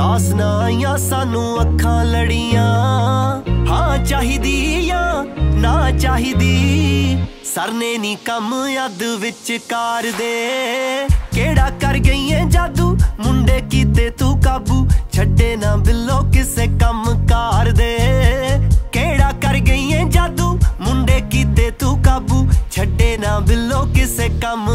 ਰਾਸ ਨਾ ਆਈਆਂ, ਸਾਨੂੰ ਅੱਖਾਂ ਲੜੀਆਂ। ਹਾਂ ਚਾਹੀਦੀ ਜਾਂ ਨਾ ਚਾਹੀਦੀ। ਸਰਨੇ ਨਹੀਂ ਕੰਮ ਯਦ ਵਿੱਚ ਕਾਰ ਕਿਹੜਾ ਕਰ ਗਈਏ ਜਾਦੂ? ਮੁੰਡੇ ਕੀਤੇ ਤੂੰ ਕਾਬੂ? ਛੱਡੇ ਨਾ ਬਿੱਲੋ ਕਿਸੇ ਕੰਮ ਕਾਰ ਦੇ। ਕਿਹੜਾ ਕਰ ਗਈਏ ਜਾਦੂ? ਮੁੰਡੇ ਕੀਤੇ ਤੂੰ ਕਾਬੂ? ਛੱਡੇ ਨਾ ਬਿੱਲੋ ਕਿਸੇ ਕੰਮ